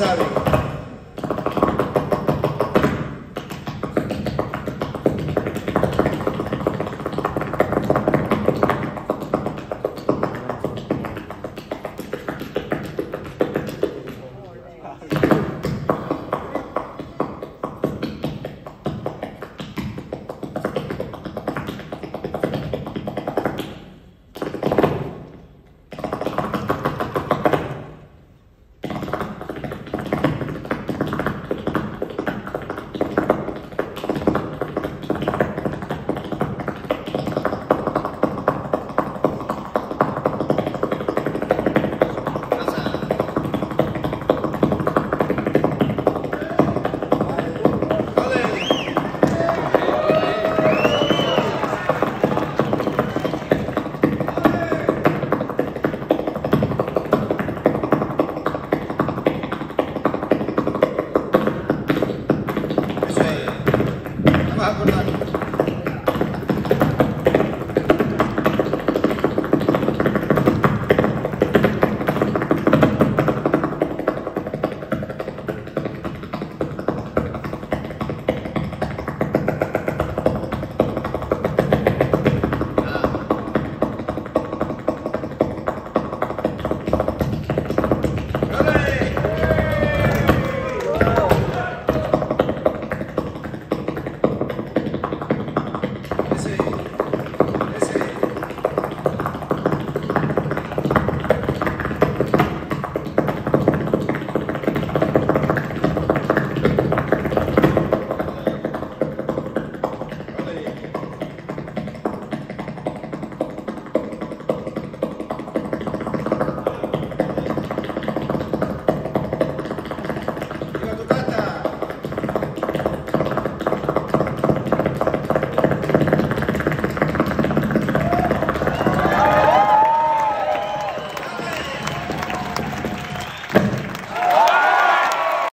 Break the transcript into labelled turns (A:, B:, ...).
A: saben. Bravo, Mario.